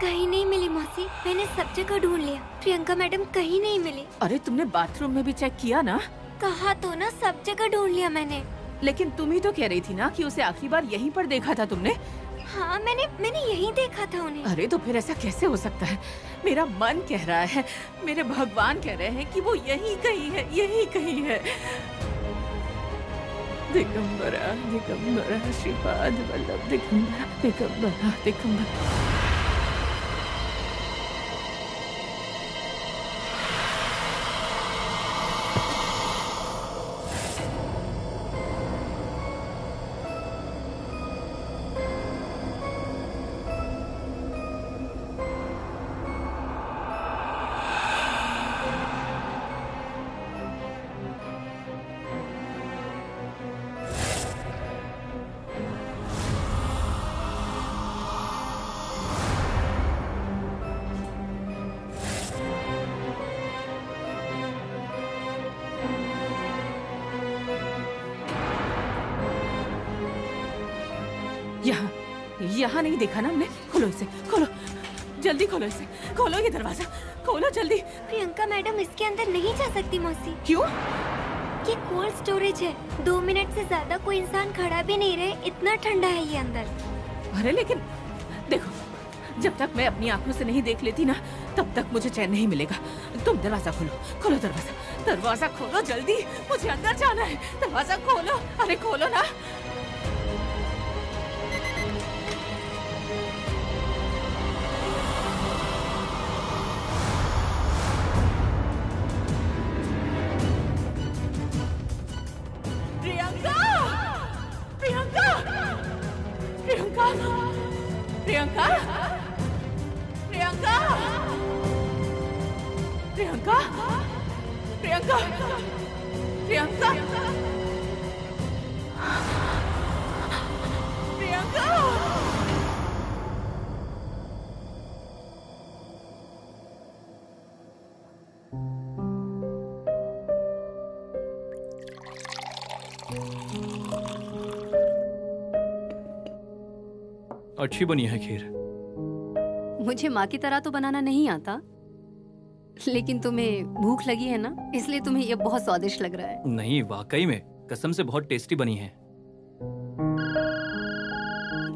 कहीं नहीं मिली मौसी। मैंने सब जगह ढूंढ लिया। प्रियंका मैडम कहीं नहीं मिली। अरे तुमने बाथरूम में भी चेक किया ना? कहा तो ना सब जगह ढूंढ लिया मैंने। लेकिन तुम ही तो कह रही थी ना कि उसे आखिरी बार यहीं पर देखा था तुमने। हाँ मैंने मैंने यही देखा था उन्हें। अरे तो फिर ऐसा कैसे हो सकता है? मेरा मन कह रहा है मेरे भगवान कह रहे हैं कि वो यही कहीं है यही कहीं है। दिगंबरा दिगंबरा श्रीपाद वल्लभ दिगंबरा दिगंबरा दिगंबरा। दरवाज़ा खोलो जल्दी। प्रियंका मैडम इसके अंदर नहीं जा सकती मौसी। क्यों? ये कोल्ड स्टोरेज है। दो मिनट से ज़्यादा कोई इंसान खड़ा भी नहीं रहे इतना ठंडा है ये अंदर। अरे लेकिन देखो जब तक मैं अपनी आँखों से नहीं देख लेती ना तब तक मुझे चैन नहीं मिलेगा। तुम दरवाज़ा खोलो खोलो दरवाज़ा। दरवाज़ा खोलो जल्दी। मुझे अंदर जाना है। दरवाज़ा खोलो। अरे खोलो ना। प्रियंका। प्रियंका। प्रियंका अच्छी बनी है खीर। मुझे माँ की तरह तो बनाना नहीं आता। लेकिन तुम्हें भूख लगी है ना? इसलिए तुम्हें ये बहुत स्वादिष्ट लग रहा है। नहीं वाकई में कसम से बहुत टेस्टी बनी है।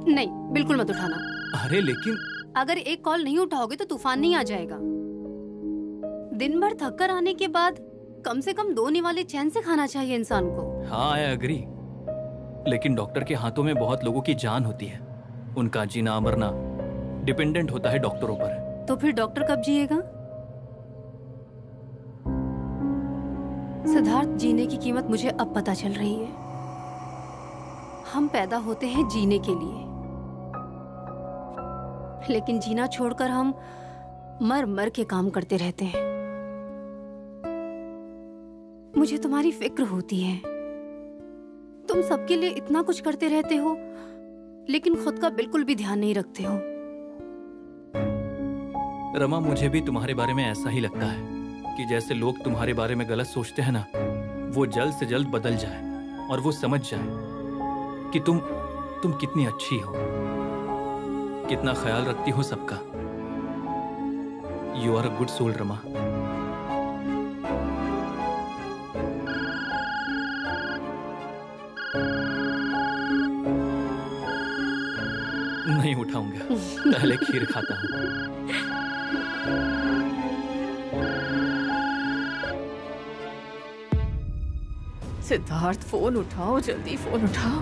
नहीं बिल्कुल मत उठाना। अरे लेकिन अगर एक कॉल नहीं उठाओगे तो तूफ़ान नहीं आ जाएगा। दिन भर थक कर आने के बाद कम से कम दो निवाले चैन से खाना चाहिए इंसान को। हाँ आई अग्री लेकिन डॉक्टर के हाथों में बहुत लोगों की जान होती है। उनका जीना मरना डिपेंडेंट होता है डॉक्टरों पर। तो फिर डॉक्टर कब जिएगा? सिद्धार्थ, जीने की कीमत मुझे अब पता चल रही है। हम पैदा होते हैं जीने के लिए। लेकिन जीना छोड़कर हम मर मर के काम करते रहते हैं। मुझे तुम्हारी फ़िक्र होती है। तुम सबके लिए इतना कुछ करते रहते हो, लेकिन खुद का बिल्कुल भी ध्यान नहीं रखते हो। रमा, मुझे भी तुम्हारे बारे में ऐसा ही लगता है। कि जैसे लोग तुम्हारे बारे में गलत सोचते हैं ना वो जल्द से जल्द बदल जाए और वो समझ जाए कि तुम तुम कितनी अच्छी हो कितना ख्याल रखती हो सबका। You are a good soul Rama नहीं उठाऊँगा पहले खीर खाता हूँ। सिद्धार्थ, फ़ोन उठाओ, जल्दी फ़ोन उठाओ।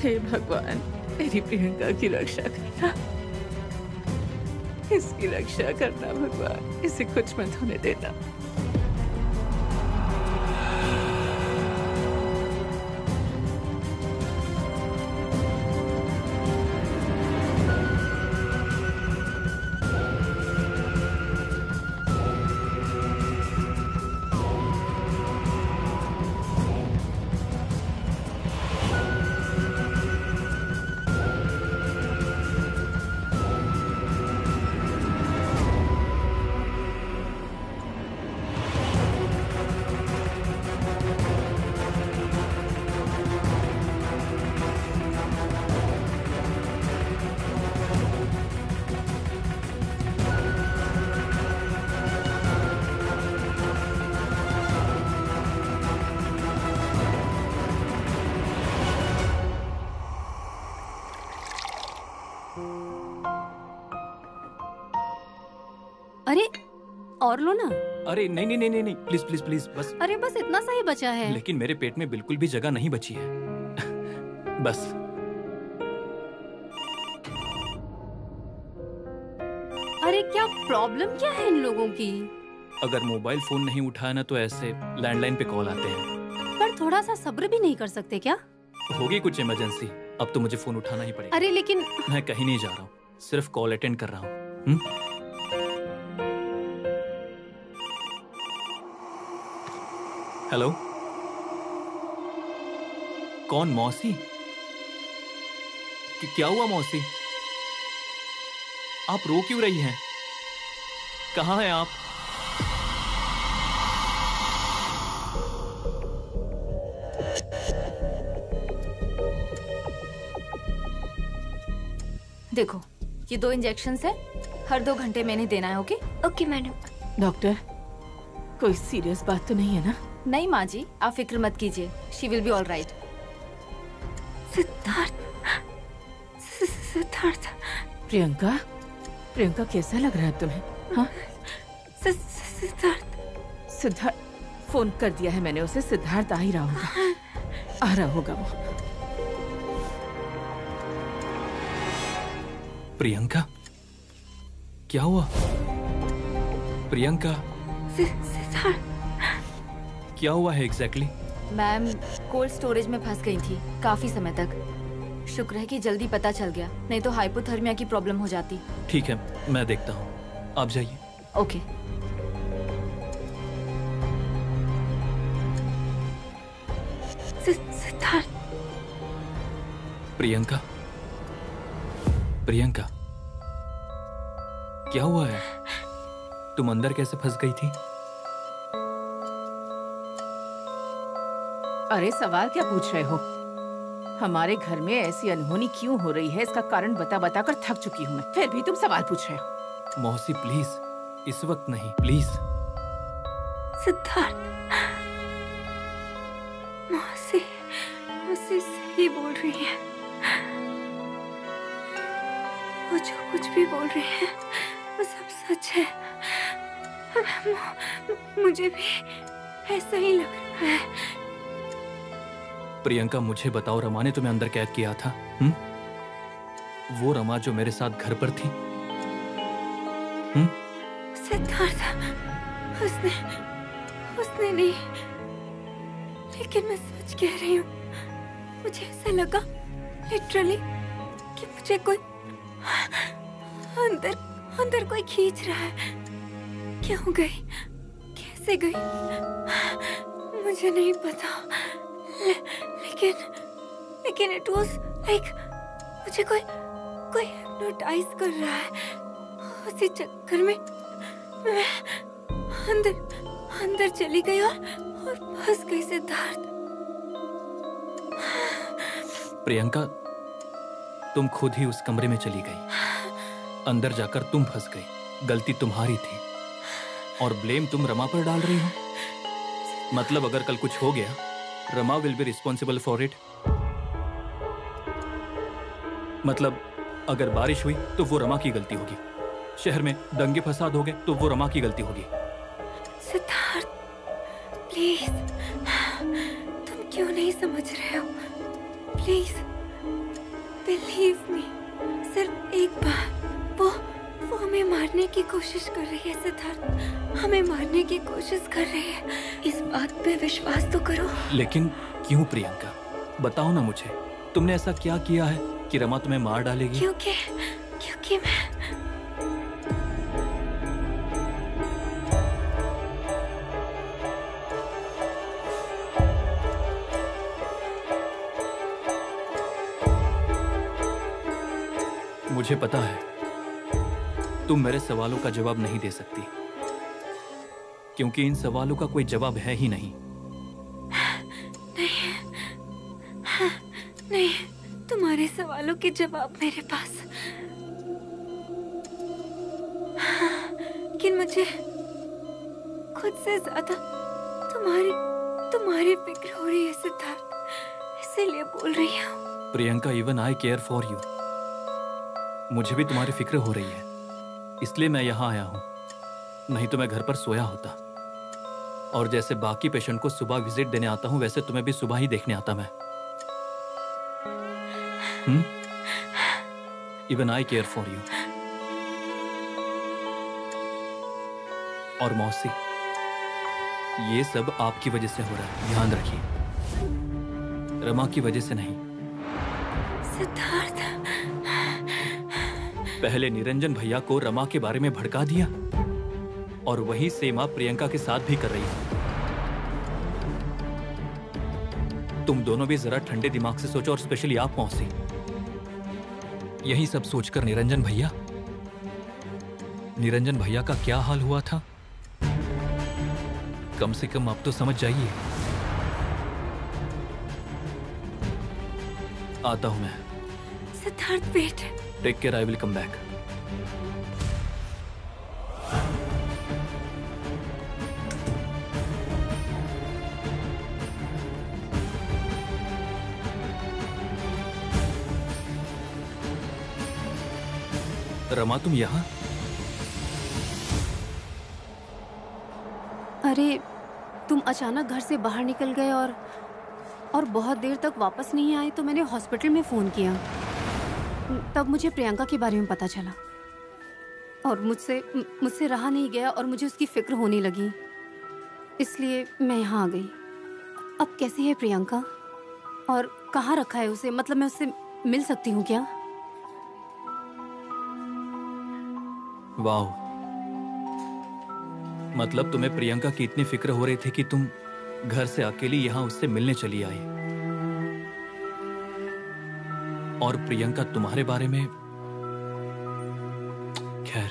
हे भगवान, मेरी प्रियंका की रक्षा करना। इसकी रक्षा करना, भगवान, इसे कुछ मत होने देना। और लो ना। अरे नहीं नहीं नहीं नहीं प्लीज़ प्लीज़ प्लीज़ बस। अरे बस इतना सा ही बचा है। लेकिन मेरे पेट में बिल्कुल भी जगह नहीं बची है। बस। अरे क्या प्रॉब्लम क्या है इन लोगों की? अगर मोबाइल फ़ोन नहीं उठाया ना तो ऐसे लैंडलाइन पे कॉल आते हैं। पर थोड़ा सा सब्र भी नहीं कर सकते क्या? होगी कुछ इमरजेंसी अब तो मुझे फ़ोन उठाना ही पड़ेगा। अरे लेकिन मैं कहीं नहीं जा रहा हूँ। सिर्फ़ कॉल अटेंड कर रहा हूँ। हेलो कौन मौसी? कि- क्या हुआ मौसी? आप रो क्यों रही हैं? कहाँ हैं आप? देखो ये दो इंजेक्शन है। हर दो घंटे में इन्हें देना है ओके ओके मैडम डॉक्टर कोई सीरियस बात तो नहीं है ना? नहीं माँ जी आप फ़िक्र मत कीजिए। She will be all right Siddharth Siddharth. Priyanka Priyanka कैसा लग रहा है तुम्हें? हाँ? सिद्धार्थ। सिद्धार्थ फ़ोन कर दिया है मैंने उसे सिद्धार्थ आ ही रहा होगा। आ रहा होगा वो। प्रियंका क्या हुआ? प्रियंका। सिद्धार्थ। क्या हुआ है एग्जैक्टली मैम कोल्ड स्टोरेज में फंस गई थी काफ़ी समय तक। शुक्र है कि जल्दी पता चल गया नहीं तो हाइपोथर्मिया की प्रॉब्लम हो जाती। ठीक है मैं देखता हूँ। आप जाइए। ओके सिद्धार्थ। प्रियंका? प्रियंका? क्या हुआ है? तुम अंदर कैसे फंस गई थी? अरे सवाल क्या पूछ रहे हो? हमारे घर में ऐसी अनहोनी क्यों हो रही है? इसका कारण बता बता कर थक चुकी हूँ मैं। फिर भी तुम सवाल पूछ रहे हो। मौसी प्लीज़ इस वक्त नहीं प्लीज़ सिद्धार्थ मौसी मौसी सही बोल रही है। वो जो कुछ भी बोल रही है वो सब सच है। मुझे भी ऐसा ही लग रहा है। प्रियंका, मुझे बताओ, रमा ने तुम्हें अंदर कैद किया था, हुँ? वो रमा जो मेरे साथ घर पर थी सिद्धार्थ, उसने उसने नहीं, लेकिन मैं सच कह रही हूँ, मुझे ऐसा लगा लिटरली कि मुझे कोई अंदर अंदर कोई खींच रहा है। क्यों गई? कैसे गई? मुझे नहीं पता। लेकिन लेकिन इट वाज लाइक मुझे कोई कोई हिप्नोटाइज कर रहा है। उसी चक्कर में मैं अंदर अंदर चली गई और और फंस गई सिद्धार्थ। प्रियंका, तुम खुद ही उस कमरे में चली गई। अंदर जाकर तुम फंस गई। गलती तुम्हारी थी। और ब्लेम तुम रमा पर डाल रही हो। मतलब अगर कल कुछ हो गया Rama will be responsible for it मतलब अगर बारिश हुई तो वो रमा की गलती होगी। शहर में दंगे फसाद हो गए तो वो रमा की गलती होगी। सिद्धार्थ प्लीज़ तुम क्यों नहीं समझ रहे हो? प्लीज़ बिलीव मी सिर्फ़ एक बार वो हमें मारने की कोशिश कर रही है सिद्धार्थ। हमें मारने की कोशिश कर रही है। इस बात पे विश्वास तो करो। लेकिन क्यों प्रियंका? बताओ ना मुझे। तुमने ऐसा क्या किया है कि रमा तुम्हें मार डालेगी? क्योंकि क्योंकि मैं मुझे पता है तुम मेरे सवालों का जवाब नहीं दे सकती। क्योंकि इन सवालों का कोई जवाब है ही नहीं। नहीं। नहीं तुम्हारे सवालों के जवाब मेरे पास। लेकिन मुझे खुद से ज़्यादा तुम्हारी तुम्हारी फ़िक्र हो रही है सिद्धार्थ। इसीलिए बोल रही हूँ। Priyanka even I care for you मुझे भी तुम्हारी फ़िक्र हो रही है। इसलिए मैं यहाँ आया हूँ। नहीं तो मैं घर पर सोया होता। और जैसे बाकी पेशेंट को सुबह विज़िट देने आता हूँ, वैसे तुम्हें भी सुबह ही देखने आता मैं। Even I care for you और मौसी, ये सब आपकी वजह से हो रहा है। ध्यान रखिए। रमा की वजह से नहीं। सिद्धार्थ! पहले निरंजन भैया को रमा के बारे में भड़का दिया। और वही सेम प्रियंका के साथ भी कर रही तुम दोनों भी जरा ठंडे दिमाग से सोचो और स्पेशली आप मौसी यही सब सोचकर निरंजन भैया। निरंजन भैया का क्या हाल हुआ था? कम से कम आप तो समझ जाइए। आता हूँ मैं। Siddharth wait take care I will come back Rama, तुम यहाँ? अरे, तुम अचानक घर से बाहर निकल गए और और बहुत देर तक वापस नहीं आए तो मैंने हॉस्पिटल में फ़ोन किया। तब मुझे प्रियंका के बारे में पता चला। और मुझसे मुझसे रहा नहीं गया और मुझे उसकी फ़िक्र होने लगी। इसलिए मैं यहाँ आ गई। अब कैसी है प्रियंका? और कहाँ रखा है उसे? मतलब मैं उससे मिल सकती हूँ क्या? वाह। मतलब तुम्हें प्रियंका की इतनी फ़िक्र हो रही थी कि तुम घर से अकेली यहाँ उससे मिलने चली आई। और प्रियंका तुम्हारे बारे में खैर।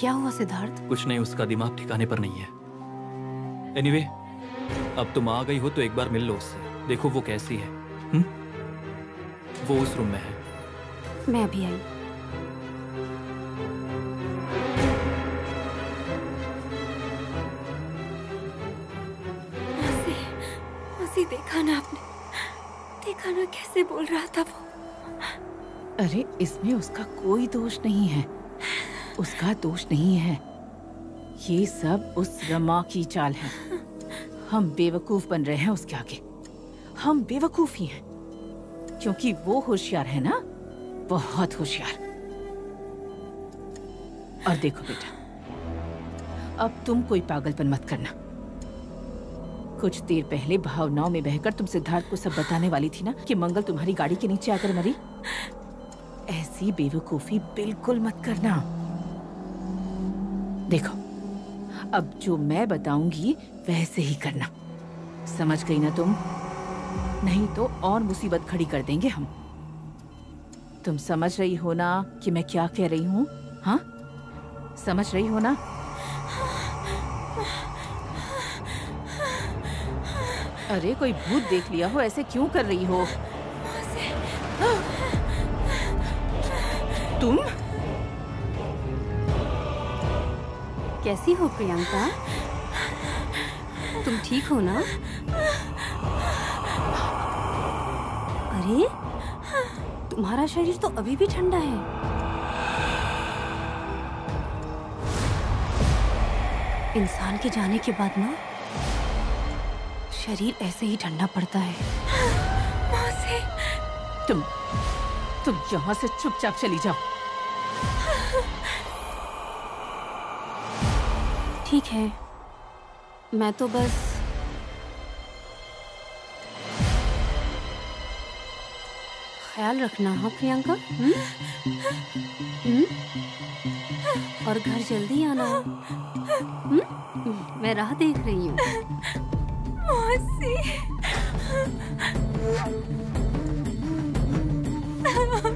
क्या हुआ सिद्धार्थ? कुछ नहीं उसका दिमाग ठिकाने पर नहीं है। एनीवे anyway, अब तुम आ गई हो तो एक बार मिल लो उससे। देखो वो कैसी है। हुँ? वो उस रूम में है। मैं अभी आई। देखा ना आपने। देखा ना कैसे बोल रहा था वो? अरे, इसमें उसका कोई दोष नहीं है। उसका दोष नहीं है। ये सब उस रमा की चाल है। हम बेवकूफ़ बन रहे हैं उसके आगे। हम बेवकूफ़ ही हैं। क्योंकि वो होशियार है ना? बहुत होशियार। और देखो बेटा, अब तुम कोई पागलपन मत करना। कुछ देर पहले भावनाओं में बहकर तुम सिद्धार्थ को सब बताने वाली थी ना कि मंगल तुम्हारी गाड़ी के नीचे आकर मरी? ऐसी बेवकूफ़ी बिल्कुल मत करना। देखो, अब जो मैं बताऊँगी, वैसे ही करना। समझ गई ना तुम? नहीं तो और मुसीबत खड़ी कर देंगे हम। तुम समझ रही हो ना कि मैं क्या कह रही हूँ? हाँ? समझ रही हो ना? अरे, कोई भूत देख लिया हो, ऐसे क्यों कर रही हो? तुम? कैसी हो प्रियंका? तुम ठीक हो ना? अरे, तुम्हारा शरीर तो अभी भी ठंडा है। इंसान के जाने के बाद ना शरीर ऐसे ही ठंडा पड़ता है। मौसी तुम तुम यहाँ से चुपचाप चली जाओ। ठीक है। मैं तो बस ख्याल रखना हाँ प्रियंका? और घर जल्दी आना। हम्म? मैं राह देख रही हूँ। मौसी।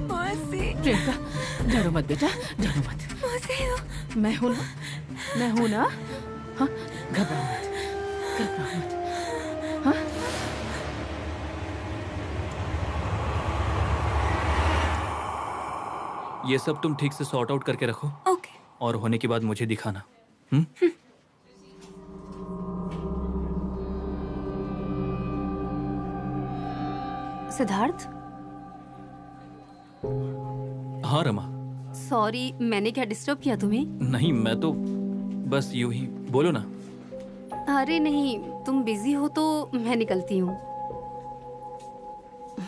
मौसी। प्रियंका डरो मत बेटा डरो मत। मौसी मैं हूँ ना मैं हूँ ना? हाँ घबराओ मत घबराओ मत। हाँ? ये सब तुम ठीक से सॉर्ट आउट करके रखो। ओके। और होने के बाद मुझे दिखाना। हम्म। सिद्धार्थ? हाँ रमा। सॉरी मैंने क्या डिस्टर्ब किया तुम्हें? नहीं मैं तो बस यूँ ही। बोलो ना। अरे नहीं तुम बिज़ी हो तो मैं निकलती हूँ।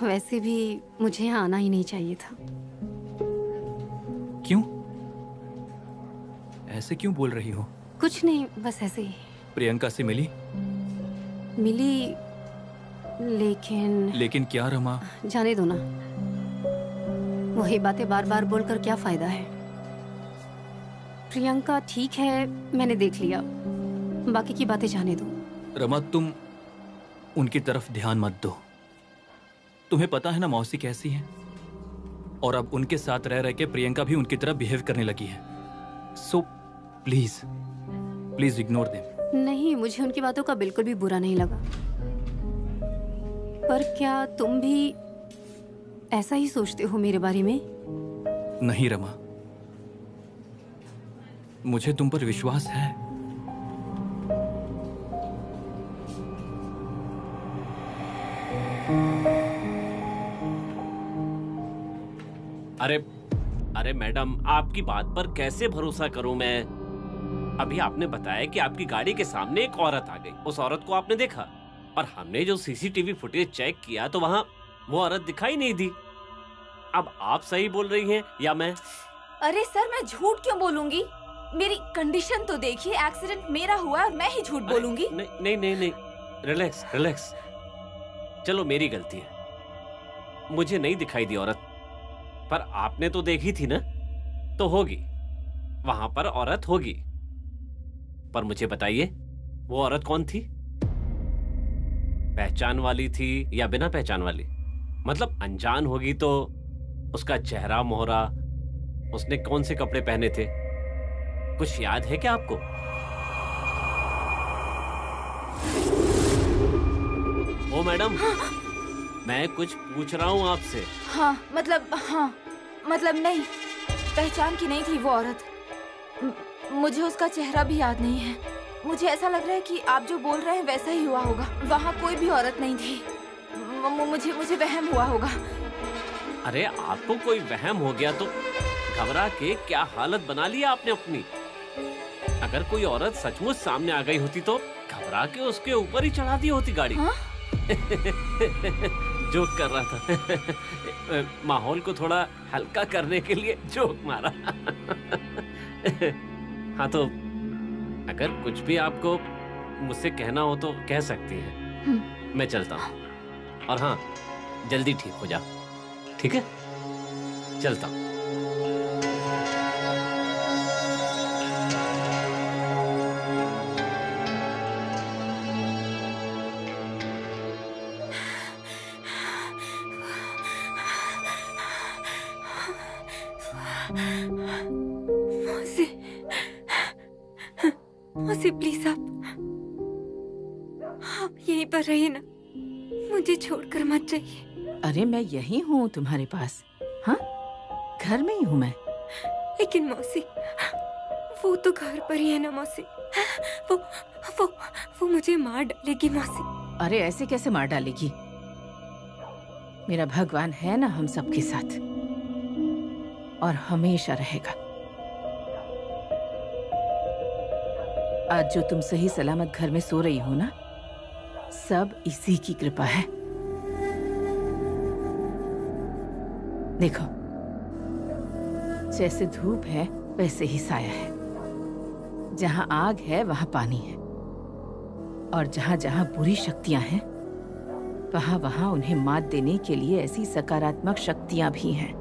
वैसे भी मुझे यहाँ आना ही नहीं चाहिए था। क्यों? ऐसे क्यों बोल रही हो? कुछ नहीं बस ऐसे ही। प्रियंका से मिली? मिली लेकिन लेकिन क्या रमा? जाने दो ना। वही बातें बार बार बोलकर क्या फ़ायदा है? प्रियंका ठीक है मैंने देख लिया। बाकी की बातें जाने दो। रमा तुम उनकी तरफ़ ध्यान मत दो। तुम्हें पता है ना मौसी कैसी है? और अब उनके साथ रह रह के प्रियंका भी उनकी तरफ़ बिहेव करने लगी है। So please please ignore them नहीं मुझे उनकी बातों का बिल्कुल भी बुरा नहीं लगा। पर क्या तुम भी ऐसा ही सोचते हो मेरे बारे में? नहीं रमा। मुझे तुम पर विश्वास है। अरे अरे मैडम आपकी बात पर कैसे भरोसा करूँ मैं? अभी आपने बताया कि आपकी गाड़ी के सामने एक औरत आ गई। उस औरत को आपने देखा? और हमने जो सीसीटीवी फुटेज चेक किया तो वहाँ वो औरत दिखाई नहीं दी। अब आप सही बोल रही हैं या मैं? अरे सर मैं झूठ क्यों बोलूँगी? मेरी कंडीशन तो देखिए एक्सीडेंट मेरा हुआ और मैं ही झूठ बोलूँगी। नहीं नहीं नहीं नहीं रिलैक्स रिलैक्स चलो मेरी गलती है। मुझे नहीं दिखाई दी औरत पर आपने तो देखी थी ना? तो होगी वहाँ पर औरत होगी। पर मुझे बताइए वो औरत कौन थी? पहचान वाली थी या बिना पहचान वाली? मतलब अनजान होगी तो उसका चेहरा, मोहरा, उसने कौन से कपड़े पहने थे? कुछ याद है क्या आपको? ओ मैडम हाँ। मैं कुछ पूछ रहा हूँ आपसे। हाँ मतलब हाँ मतलब नहीं, पहचान की नहीं थी वो औरत। मुझे उसका चेहरा भी याद नहीं है। मुझे ऐसा लग रहा है कि आप जो बोल रहे हैं वैसा ही हुआ होगा। वहाँ कोई भी औरत नहीं थी। मुझे मुझे वहम हुआ होगा। अरे आपको कोई वहम हो गया तो घबरा के क्या हालत बना लिया आपने अपनी? अगर कोई औरत सचमुच सामने आ गई होती तो घबरा के उसके ऊपर ही चढ़ा दी होती गाड़ी। हाँ? जोक कर रहा था। माहौल को थोड़ा हल्का करने के लिए जोक मारा। हाँ तो अगर कुछ भी आपको मुझसे कहना हो तो कह सकती हैं। मैं चलता हूँ। और हाँ जल्दी ठीक हो जा। ठीक है? चलता हूँ। यही हूँ तुम्हारे पास। हाँ? घर में ही हूँ मैं। लेकिन मौसी वो तो घर पर ही है ना मौसी। वो वो वो मुझे मार डालेगी मौसी। अरे ऐसे कैसे मार डालेगी? मेरा भगवान है ना हम सबके साथ। और हमेशा रहेगा। आज जो तुम सही सलामत घर में सो रही हो ना सब इसी की कृपा है। देखो, जैसे धूप है, वैसे ही साया है। जहाँ आग है, वहाँ पानी है। और जहाँ जहाँ बुरी शक्तियाँ हैं, वहाँ वहाँ उन्हें मात देने के लिए ऐसी सकारात्मक शक्तियाँ भी हैं।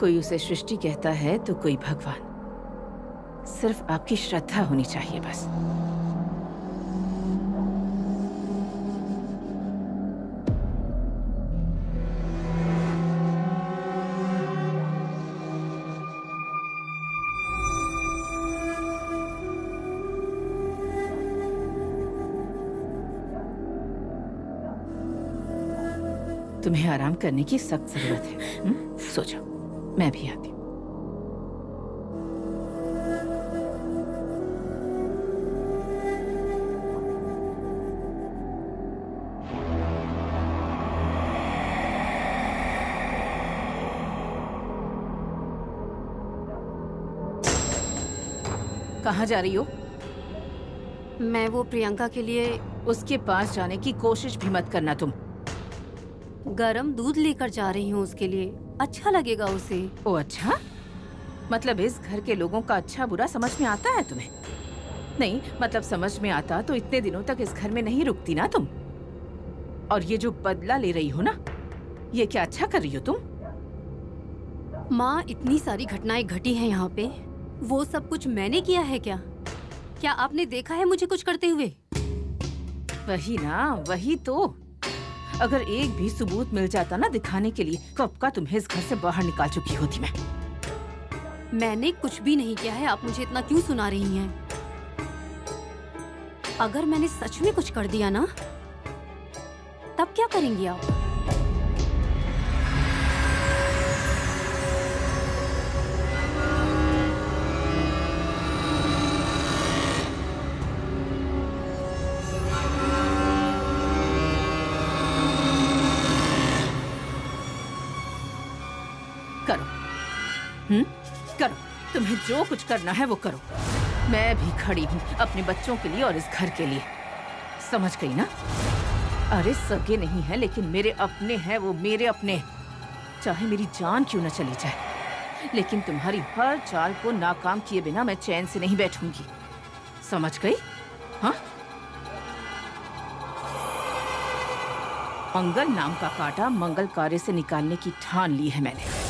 कोई उसे सृष्टि कहता है तो कोई भगवान। सिर्फ़ आपकी श्रद्धा होनी चाहिए बस। तुम्हें आराम करने की सख्त ज़रूरत है। सोचो सो जाओ। मैं भी आती हूँ। जा रही हो? मैं वो प्रियंका के लिए उसके पास जाने की कोशिश भी मत करना तुम। गरम दूध लेकर जा रही हूँ उसके लिए। अच्छा लगेगा उसे। ओ अच्छा? मतलब इस घर के लोगों का अच्छा बुरा समझ में आता है तुम्हें? नहीं मतलब समझ में आता तो इतने दिनों तक इस घर में नहीं रुकती ना तुम? और ये जो बदला ले रही हो ना ये क्या अच्छा कर रही हो तुम? माँ इतनी सारी घटनाएँ घटी हैं यहाँ पे। वो सब कुछ मैंने किया है क्या? क्या आपने देखा है मुझे कुछ करते हुए? वही ना वही तो। अगर एक भी सबूत मिल जाता ना दिखाने के लिए कब का तुम्हें इस घर से बाहर निकाल चुकी होती मैं। मैंने कुछ भी नहीं किया है, आप मुझे इतना क्यों सुना रही हैं? अगर मैंने सच में कुछ कर दिया ना, तब क्या करेंगी आप? तुम्हें जो कुछ करना है वो करो। मैं भी खड़ी हूँ अपने बच्चों के लिए और इस घर के लिए। समझ गई ना? अरे सगे नहीं है, लेकिन मेरे अपने हैं, वो मेरे अपने। चाहे मेरी जान क्यों न चली जाए। लेकिन तुम्हारी हर चाल को नाकाम किए बिना मैं चैन से नहीं बैठूँगी। समझ गई? हाँ? मंगल नाम का कांटा मंगल कार्य से निकालने की ठान ली है मैंने।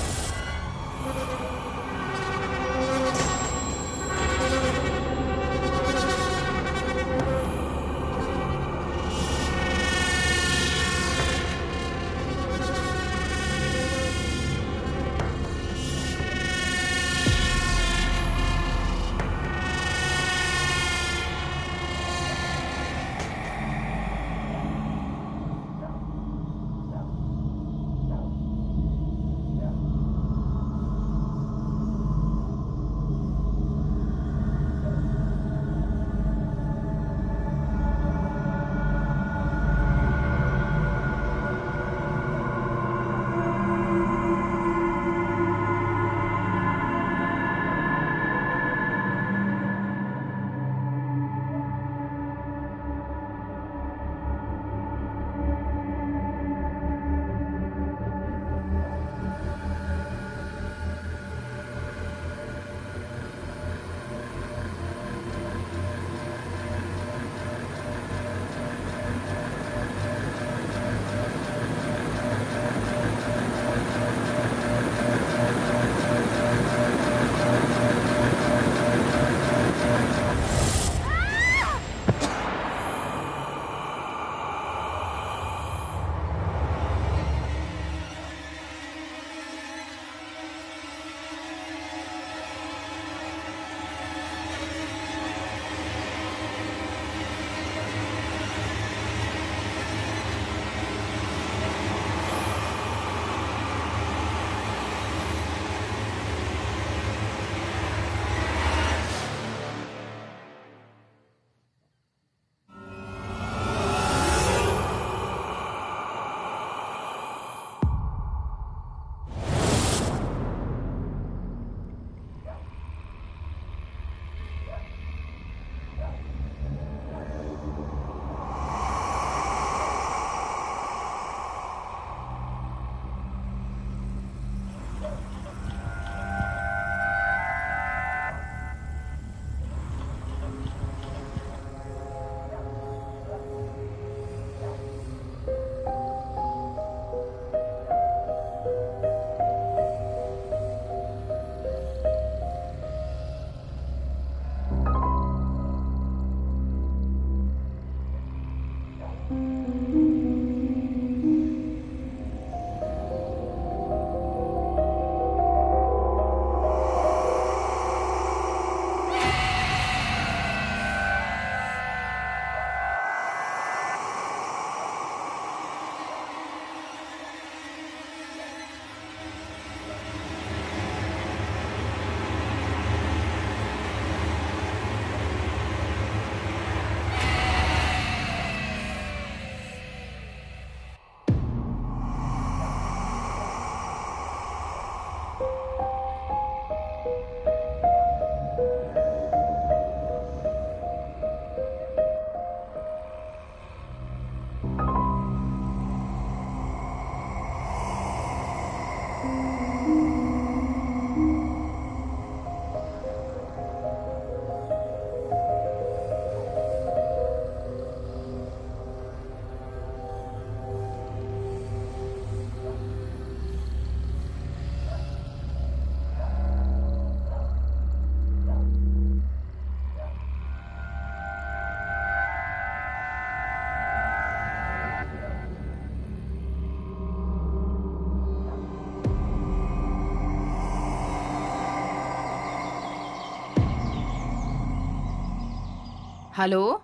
हेलो?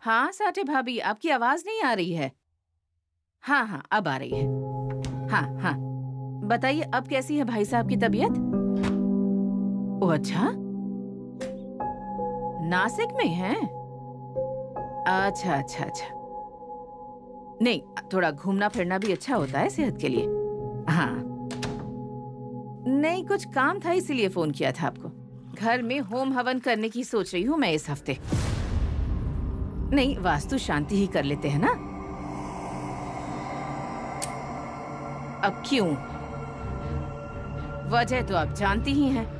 हाँ साठे भाभी, आपकी आवाज़ नहीं आ रही है। हाँ हाँ अब आ रही है। हाँ हाँ। बताइए, अब कैसी है भाई साहब की तबीयत? ओ अच्छा? नासिक में है? अच्छा अच्छा अच्छा। नहीं, थोड़ा घूमना फिरना भी अच्छा होता है सेहत के लिए। हाँ। नहीं, कुछ काम था इसीलिए फ़ोन किया था आपको। घर में होम हवन करने की सोच रही हूँ मैं इस हफ़्ते। नहीं, वास्तु शांति ही कर लेते हैं ना? अब क्यों? वजह तो आप जानती ही हैं।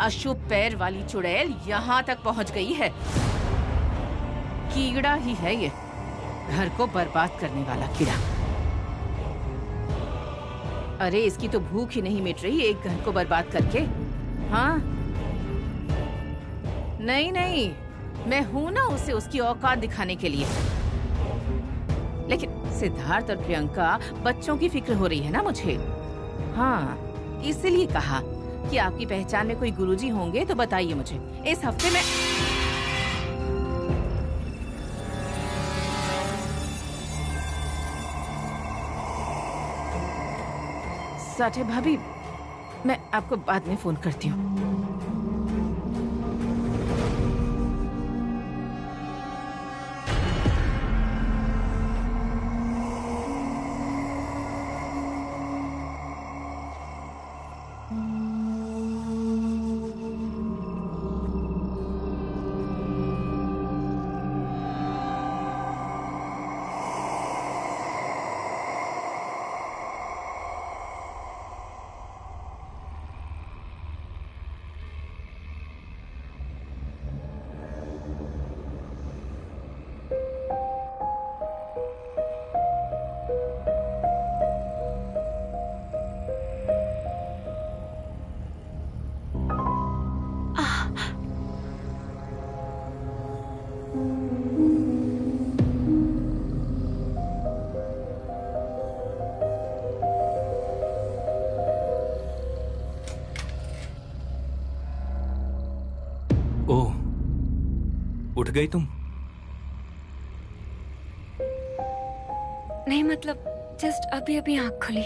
अशुभ पैर वाली चुड़ैल यहाँ तक पहुँच गई है। कीड़ा ही है ये। घर को बर्बाद करने वाला कीड़ा। अरे, इसकी तो भूख ही नहीं मिट रही एक घर को बर्बाद करके। हाँ? नहीं नहीं। मैं हूँ ना उसे उसकी औकात दिखाने के लिए। लेकिन सिद्धार्थ और प्रियंका बच्चों की फ़िक्र हो रही है ना मुझे। हाँ इसलिए कहा कि आपकी पहचान में कोई गुरुजी होंगे तो बताइए मुझे। इस हफ़्ते में साठे भाभी, मैं आपको बाद में फ़ोन करती हूँ। गई तुम? नहीं मतलब जस्ट अभी अभी आँख खुली।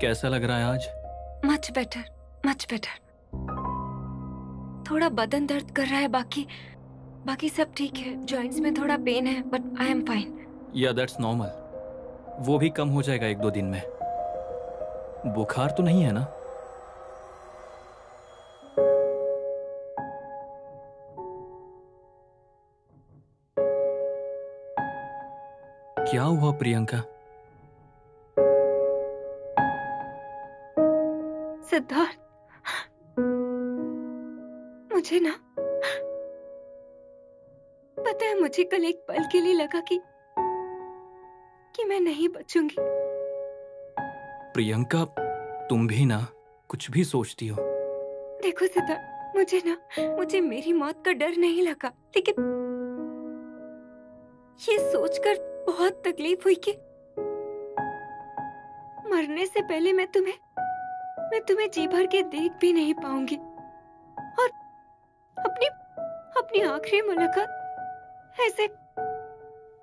कैसा लग रहा है आज? मच बेटर मच बेटर थोड़ा बदन दर्द कर रहा है बाकी बाकी सब ठीक है। जॉइंट्स में थोड़ा पेन है बट आई एम फाइन या दैट्स नॉर्मल वो भी कम हो जाएगा एक दो दिन में। बुखार तो नहीं है ना? क्या हुआ प्रियंका? सिद्धार्थ मुझे ना पता है मुझे कल एक पल के लिए लगा कि कि मैं नहीं बचूँगी। प्रियंका तुम भी ना कुछ भी सोचती हो। देखो सिद्धार्थ मुझे ना मुझे मेरी मौत का डर नहीं लगा लेकिन ये सोचकर बहुत तकलीफ़ हुई कि मरने से पहले मैं तुम्हें मैं तुम्हें जी भर के देख भी नहीं पाऊँगी। और अपनी अपनी आखिरी मुलाकात, ऐसे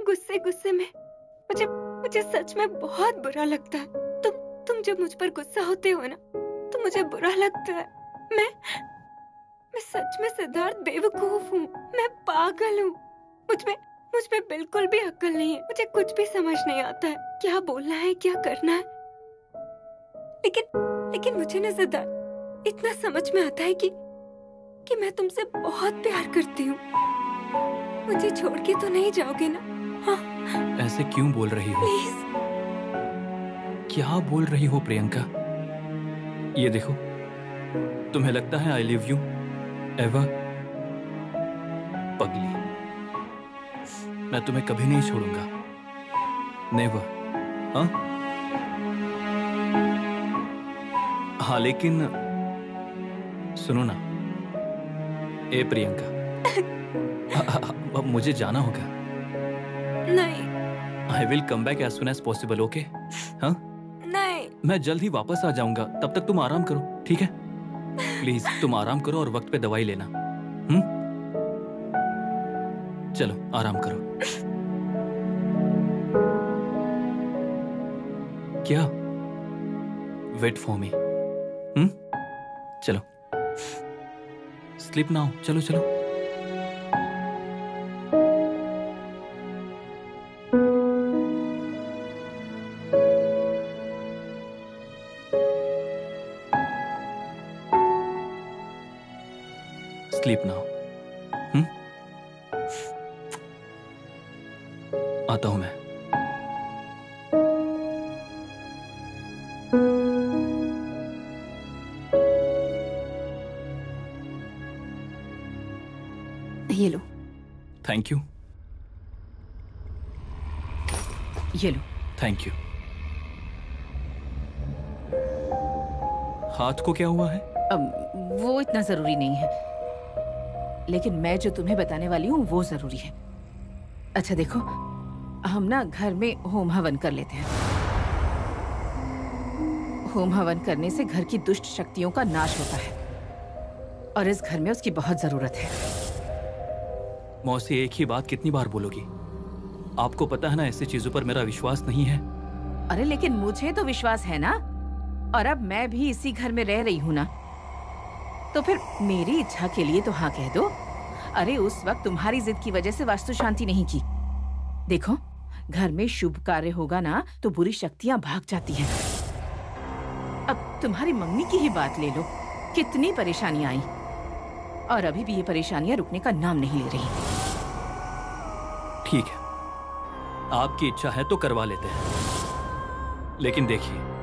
गुस्से गुस्से में, मुझे मुझे सच में बहुत बुरा लगता है। तुम तुम जब मुझ पर गुस्सा होते हो ना तो मुझे बुरा लगता है। मैं मैं सच में सिद्धार्थ बेवकूफ़ हूँ। मैं पागल हूँ। मुझमें मुझमें बिल्कुल भी अक्ल नहीं है। मुझे कुछ भी समझ नहीं आता है। क्या बोलना है क्या करना है? लेकिन लेकिन मुझे ना सिद्धार्थ इतना समझ में आता है कि कि मैं तुमसे बहुत प्यार करती हूँ। मुझे छोड़ के तो नहीं जाओगे ना? हाँ। ऐसे क्यों बोल रही हो? प्लीज़। क्या बोल रही हो प्रियंका? ये देखो तुम्हें लगता है आई लिव यू एवर पगली। मैं तुम्हें कभी नहीं छोड़ूँगा। नेवर। हाँ? हाँ लेकिन सुनो ना। ए प्रियंका। अब मुझे जाना होगा। नहीं। I will come back as soon as possible okay हाँ? नहीं। मैं जल्द ही वापस आ जाऊँगा। तब तक तुम आराम करो ठीक है? प्लीज़ तुम आराम करो और वक्त पे दवाई लेना। हम्म? चलो आराम करो। क्या? Wait for me hmm? चलो। स्लिप ना हो चलो चलो। को क्या हुआ है? अब वो इतना ज़रूरी नहीं है। लेकिन मैं जो तुम्हें बताने वाली हूँ वो ज़रूरी है। अच्छा देखो हम ना घर में होम हवन कर लेते हैं। होम हवन करने से घर की दुष्ट शक्तियों का नाश होता है। और इस घर में उसकी बहुत ज़रूरत है। मौसी एक ही बात कितनी बार बोलोगी? आपको पता है ना ऐसी चीज़ों पर मेरा विश्वास नहीं है। अरे लेकिन मुझे तो विश्वास है ना। और अब मैं भी इसी घर में रह रही हूँ ना। तो फिर मेरी इच्छा के लिए तो हाँ कह दो। अरे, उस वक्त तुम्हारी जिद की वजह से वास्तु शांति नहीं की। देखो, घर में शुभ कार्य होगा ना तो बुरी शक्तियाँ भाग जाती हैं। अब तुम्हारी मम्मी की ही बात ले लो। कितनी परेशानियाँ आई। और अभी भी ये परेशानियाँ रुकने का नाम नहीं ले रही। ठीक है। आपकी इच्छा है तो करवा लेते हैं। लेकिन देखिए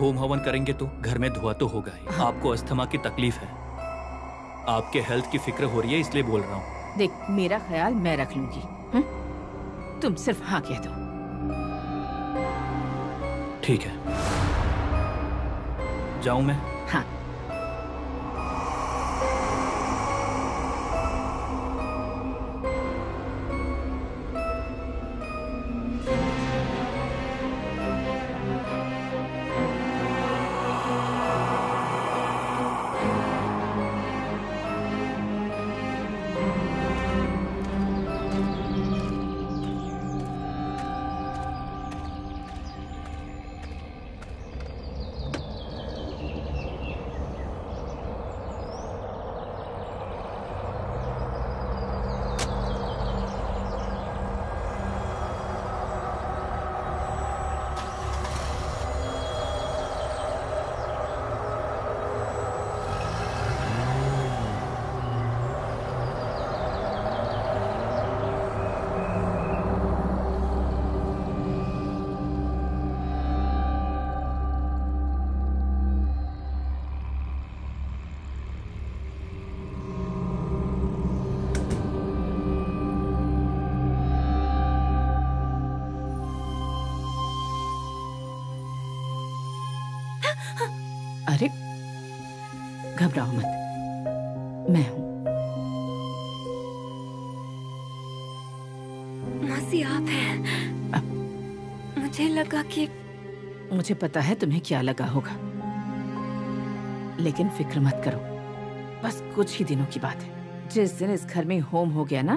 होम हवन करेंगे तो घर में धुआँ तो होगा ही। आपको अस्थमा की तकलीफ़ है। आपके हेल्थ की फ़िक्र हो रही है इसलिए बोल रहा हूँ। देख मेरा ख्याल मैं रख लूँगी हुँ? तुम सिर्फ़ हाँ कह दो। ठीक है। जाऊँ मैं? हाँ। घबराओ मत। मैं हूँ। मौसी आप हैं। मुझे लगा कि मुझे पता है तुम्हें क्या लगा होगा। लेकिन फ़िक्र मत करो। बस कुछ ही दिनों की बात है। जिस दिन इस घर में होम हो गया ना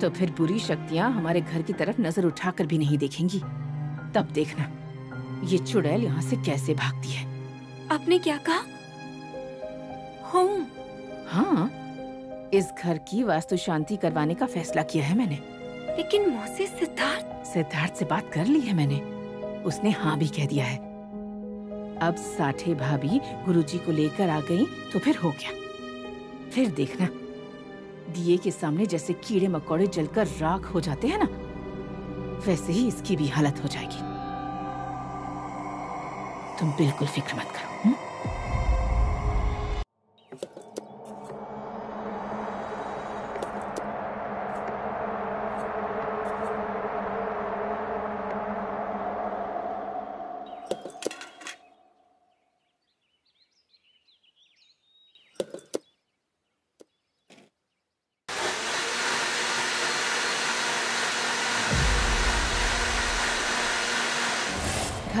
तो फिर बुरी शक्तियाँ हमारे घर की तरफ़ नज़र उठाकर भी नहीं देखेंगी। तब देखना ये चुड़ैल यहाँ से कैसे भागती है। आपने क्या कहा? होम हाँ। इस घर की वास्तु शांति करवाने का फैसला किया है मैंने। लेकिन मौसी सिद्धार्थ सिद्धार्थ से बात कर ली है मैंने। उसने हाँ भी कह दिया है। अब साठे भाभी गुरुजी को लेकर आ गई तो फिर हो गया। फिर देखना। दिए के सामने जैसे कीड़े मकोड़े जलकर राख हो जाते हैं ना वैसे ही इसकी भी हालत हो जाएगी। तुम बिल्कुल फ़िक्र मत करो हुँ?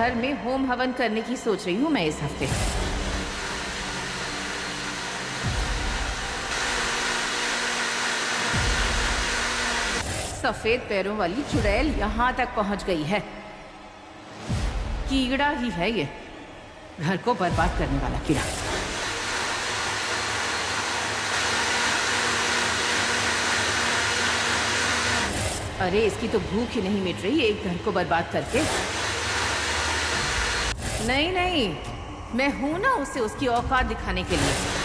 घर में होम हवन करने की सोच रही हूँ मैं इस हफ़्ते। सफ़ेद पैरों वाली चुड़ैल यहाँ तक पहुँच गई है। कीड़ा ही है ये। घर को बर्बाद करने वाला कीड़ा। अरे, इसकी तो भूख ही नहीं मिट रही, एक घर को बर्बाद करके। नहीं नहीं। मैं हूँ ना उसे उसकी औकात दिखाने के लिए।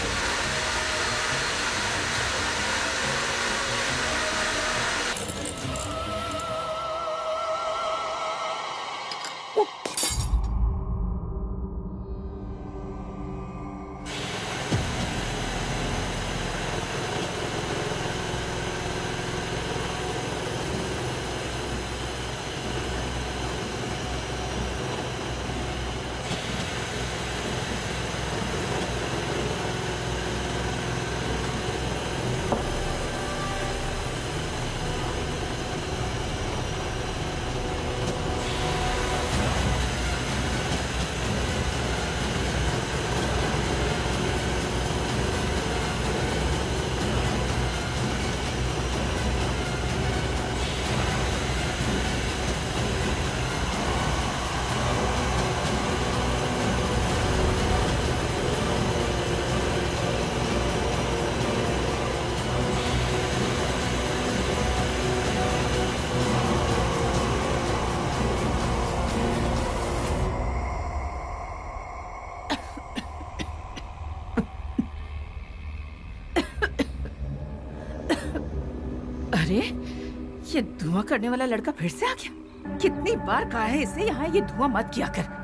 धुआँ करने वाला लड़का फिर से आ गया। कितनी बार कहा है इसे यहाँ ये धुआँ मत किया कर।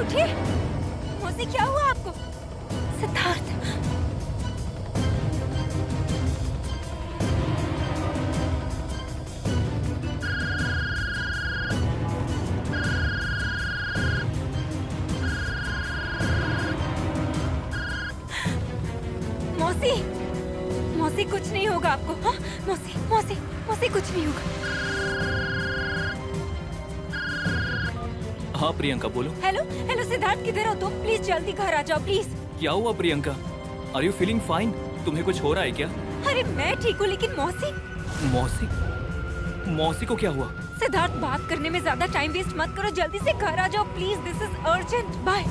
उठिए। मौसी क्या हुआ आपको? सिद्धार्थ। मौसी मौसी कुछ नहीं होगा आपको हाँ? मौसी मौसी मौसी कुछ नहीं होगा। हाँ प्रियंका बोलो। हेलो हेलो सिद्धार्थ किधर हो तुम? प्लीज़ जल्दी घर आ जाओ प्लीज़ क्या हुआ Priyanka? Are you feeling fine तुम्हें कुछ हो रहा है क्या? अरे मैं ठीक हूँ लेकिन मौसी? मौसी? मौसी को क्या हुआ? सिद्धार्थ बात करने में ज़्यादा टाइम वेस्ट मत करो जल्दी से घर आ जाओ please this is urgent bye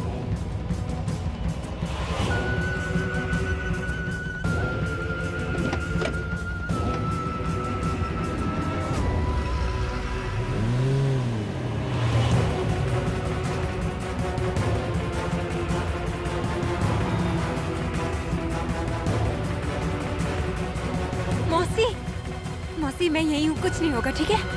नहीं होगा ठीक है?